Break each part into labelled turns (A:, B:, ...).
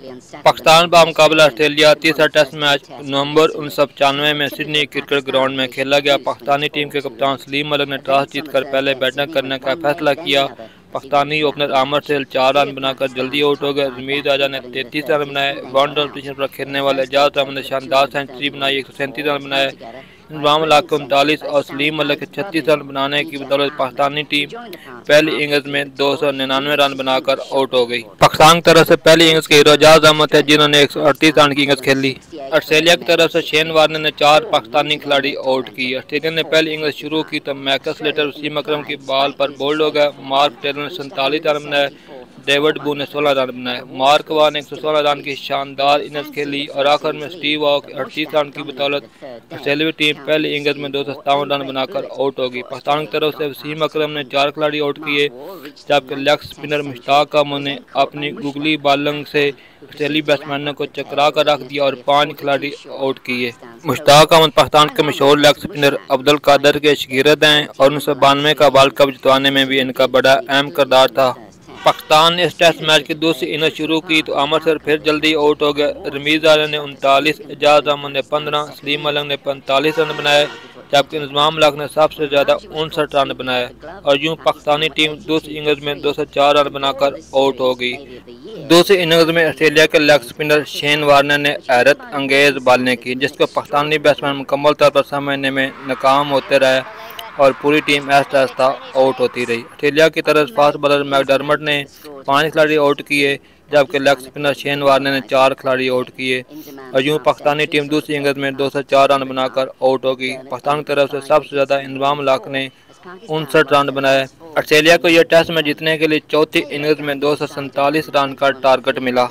A: पाकिस्तान का मुकाबला ऑस्ट्रेलिया तीसरा टेस्ट मैच नवंबर उन्नीस सौ पचानवे में सिडनी क्रिकेट ग्राउंड में खेला गया। पाकिस्तानी टीम के कप्तान सलीम मलिक ने टॉस जीतकर पहले बैटिंग करने का फैसला किया। पाकिस्तानी ओपनर आमर सेल चार रन बनाकर जल्दी आउट हो गए। रमीज राजा ने तैतीस रन बनाए। वन पोजिशन पर खेलने वाले एजाज अहमद ने शानदार सेंचुरी बनाई। एक सौ सैंतीस रन बनाए। इमरान लाख उनतालीस और सलीम मलिक के छत्तीस रन बनाने की बदौलत पाकिस्तानी टीम पहली इनिंग्स में दो सौ निन्यानवे रन बनाकर आउट हो गई। पाकिस्तान की तरफ़ से पहली इनिंग्स के हीरो अहमद थे जिन्होंने एक सौ अड़तीस रन की इनिंग्स खेली। ऑस्ट्रेलिया की तरफ़ से शेन वार्नर ने चार पाकिस्तानी खिलाड़ी आउट की ऑस्ट्रेलिया ने पहली इनिंग्स शुरू की तो मैकस लेटर वसीम अक्रम की बॉल पर बोल्ड हो गया मार्क टेलर ने सैंतालीस रन बनाए। डेविड बू ने 16 रन बनाए। मार्क वा ने एक सौ सोलह रन की शानदार इनिंग्स खेली और आखिर में स्टीव वॉक अड़तीस रन की बदौलत ऑस्ट्रेलियाई टीम पहले इनिंग्स में दो सौ सत्तावन रन बनाकर आउट होगी पाकिस्तान की तरफ़ से वसीम अक्रम ने चार खिलाड़ी आउट किए, जबकि लेग स्पिनर मुश्ताक अमन ने अपनी गुगली बालंग से ऑस्ट्रेलियाई बैट्समैनों को चकरा कर रख दिया और पाँच खिलाड़ी आउट किए। मुश्ताक अहमद पाकिस्तान के मशहूर लेग स्पिनर अब्दुल कादर के शगिरद हैं और उन्नीस सौ बानवे का वर्ल्ड कप जितवाने में भी इनका बड़ा अहम करदार था। पाकिस्तान ने टेस्ट मैच की दूसरी इनिंग शुरू की तो अमर सर फिर जल्दी आउट हो गया। रमीज आलम ने उनतालीस, एजाज अहमद ने पंद्रह, सलीम अलंग ने पैंतालीस रन बनाए, जबकि निज़ाम लाख ने सबसे ज़्यादा उनसठ रन बनाए। और यूँ पाकिस्तानी टीम दूसरी इनिंग्स में दो सौ चार रन बनाकर आउट हो गई। दूसरी इनिंग्स में ऑस्ट्रेलिया के लेग स्पिनर शेन वार्नर ने हैरत अंगेज बॉलिंग की, जिसको पाकिस्तानी बैट्समैन मुकम्मल तौर पर समझने में नाकाम होते रहे। और पूरी टीम ऐसा आहिस्ता आउट होती रही। ऑस्ट्रेलिया की तरफ़ फास्ट बॉलर मैकडर्मट ने पाँच खिलाड़ी आउट किए, जबकि लेग स्पिनर शेन वार्नर ने चार खिलाड़ी आउट किए। और यूँ पाकिस्तानी टीम दूसरी इनिंग्स में दो सौ चार रन बनाकर आउट हो गई पाकिस्तान की तरफ़ से सबसे ज़्यादा इंजमाम लाख ने उनसठ रन बनाए। ऑस्ट्रेलिया को यह टेस्ट में जीतने के लिए चौथी इनिंग्स में दो रन का टारगेट मिला।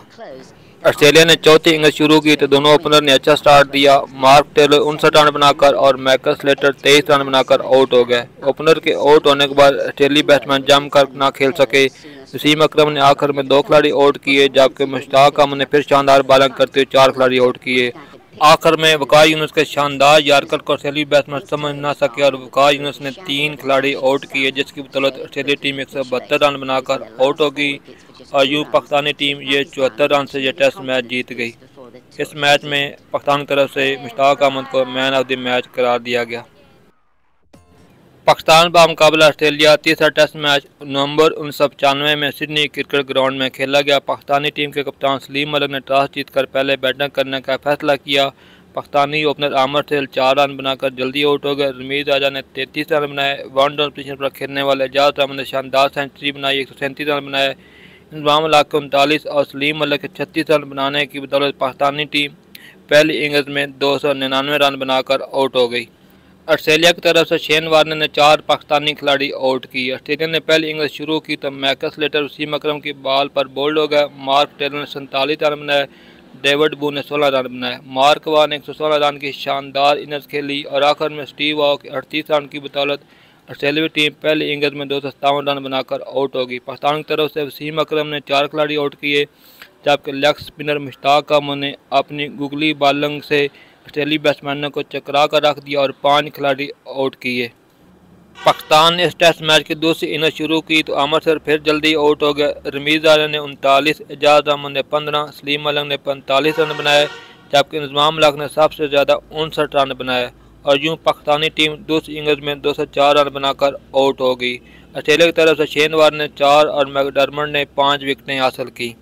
A: ऑस्ट्रेलिया ने चौथी इनिंग शुरू की तो दोनों ओपनर ने अच्छा स्टार्ट दिया। मार्क टेलर उनसठ रन बनाकर और मैकस लेटर तेईस रन बनाकर आउट हो गए। ओपनर के आउट होने के बाद ऑस्ट्रेलिया बैट्समैन जम कर ना खेल सके। वसीम अक्रम ने आखिर में दो खिलाड़ी आउट किए, जबकि मुश्ताक अमन ने फिर शानदार बॉलिंग करते हुए चार खिलाड़ी आउट किए। आखिर में वकार यूनुस के शानदार यारकर को ऑस्ट्रेलिया बैट्समैन समझ ना सके और वकार यूनुस ने तीन खिलाड़ी आउट किए, जिसकी बदौलत ऑस्ट्रेलिया टीम एक सौ बहत्तर रन बनाकर आउट हो गई और यूँ पाकिस्तानी टीम ये चौहत्तर रन से यह टेस्ट मैच जीत गई। इस मैच में पाकिस्तान की तरफ़ से मुश्ताक अहमद को मैन ऑफ़ द मैच करार दिया गया। पाकिस्तान का मुकाबला ऑस्ट्रेलिया तीसरा टेस्ट मैच नवंबर उन्नीस सौ पचानवे में सिडनी क्रिकेट ग्राउंड में खेला गया। पाकिस्तानी टीम के कप्तान सलीम मलिक ने टॉस जीतकर पहले बैटिंग करने का फैसला किया। पाकिस्तानी ओपनर आमर सेल चार रन बनाकर जल्दी आउट हो गए। रमीज राजा ने तैंतीस रन बनाए। वन डाउन पोजिशन पर खेलने वाले एजाज अहमद ने शानदार सेंचुरी बनाई, एक सौ सैंतीस रन बनाए। इंजमाम लाख उनतालीस और सलीम मलिक के छत्तीस रन बनाने की बदौलत पाकिस्तानी टीम पहली इनिंग्स में दो सौ निन्यानवे रन बनाकर आउट हो गई। ऑस्ट्रेलिया की तरफ़ से शेन वार्नर ने चार पाकिस्तानी खिलाड़ी आउट की ऑस्ट्रेलिया ने पहली इनिंग्स शुरू की तो मैकस लेटर वसीम अक्रम की बॉल पर बोल्ड हो गया मार्क टेलर ने सैंतालीस रन बनाए। डेविड बू ने सोलह रन बनाए। मार्क वा ने एक सौ सोलह रन की शानदार इनिंग्स खेली और आखिर में स्टीव वॉ के अड़तीस रन की बदौलत ऑस्ट्रेलियाई टीम पहली इनिंग्स में दो सौ सत्तावन रन बनाकर आउट होगी पाकिस्तान की तरफ़ से वसीम अक्रम ने चार खिलाड़ी आउट किए, जबकि लेग स्पिनर मुश्ताक अमन ने अपनी गुगली बालंग से ऑस्ट्रेलियाई बैट्समैनों को चकरा कर रख दिया और पाँच खिलाड़ी आउट किए। पाकिस्तान ने इस टेस्ट मैच की दूसरी इनिंग शुरू की तो अमर सर फिर जल्दी आउट हो गया। रमीज आलम ने उनतालीस, एजाज अहमद ने पंद्रह, सलीम अलंग ने पैंतालीस रन बनाए, जबकि निज़ाम लाख ने सबसे ज़्यादा उनसठ रन बनाए और यूँ पाकिस्तानी टीम दूसरी इनिंग्स में दो सौ चार रन बनाकर आउट हो गई। ऑस्ट्रेलिया की तरफ़ से शेनवार ने चार और मैकडर्मंड ने पाँच विकटें हासिल की।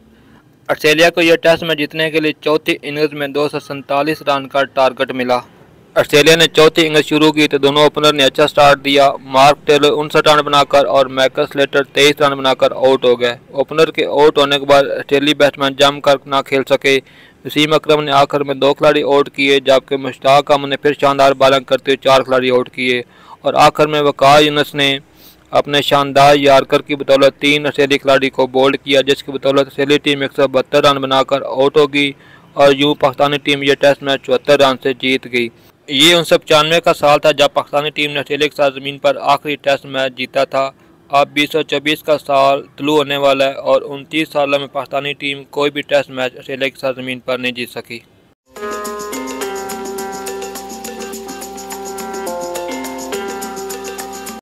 A: ऑस्ट्रेलिया को यह टेस्ट में जीतने के लिए चौथी इनिंग्स में दो सौ सैंतालीस रन का टारगेट मिला। ऑस्ट्रेलिया ने चौथी इनिंग्स शुरू की तो दोनों ओपनर ने अच्छा स्टार्ट दिया। मार्क टेलर उनसठ रन बनाकर और मैकस लेटर तेईस रन बनाकर आउट हो गए। ओपनर के आउट होने के बाद ऑस्ट्रेलियाई बैट्समैन जमकर ना खेल सके। वसीम अक्रम ने आखिर में दो खिलाड़ी आउट किए, जबकि मुश्ताक अमन ने फिर शानदार बॉलिंग करते हुए चार खिलाड़ी आउट किए। और आखिर में वकार यूनस ने अपने शानदार यारकर की बदौलत तीन ऑस्ट्रेलिया खिलाड़ी को बोल्ड किया, जिसकी बदौलत ऑस्ट्रेलिया टीम एक सौ बहत्तर रन बनाकर आउट होगी और यूँ पाकिस्तानी टीम ये टेस्ट मैच चौहत्तर रन से जीत गई। ये उन्नीस सौ पचानवे का साल था जब पाकिस्तानी टीम ने ऑस्ट्रेलिया के साथ ज़मीन पर आखिरी टेस्ट मैच जीता था। अब बीस सौ चौबीस का साल तलू होने वाला है और उनतीस सालों में पाकिस्तानी टीम कोई भी टेस्ट मैच ऑस्ट्रेलिया के साथ ज़मीन पर नहीं जीत सकी।